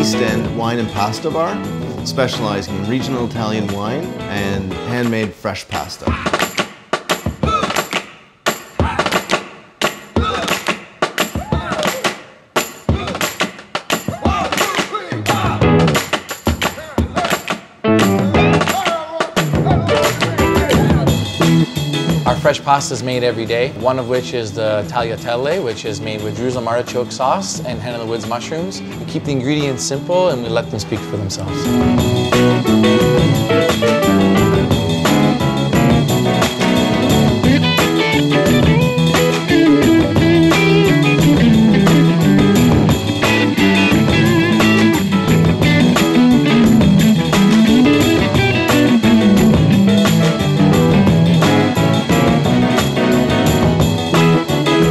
End wine and pasta bar, specializing in regional Italian wine and handmade fresh pasta. Our fresh pasta is made every day, one of which is the tagliatelle, which is made with Jerusalem artichoke sauce and Hen of the Woods mushrooms. We keep the ingredients simple and we let them speak for themselves.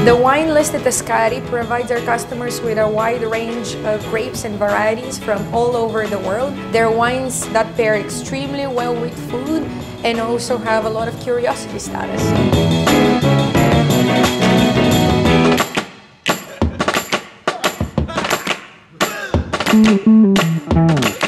The wine list at Ascari provides our customers with a wide range of grapes and varieties from all over the world. They're wines that pair extremely well with food and also have a lot of curiosity status. Mm-hmm.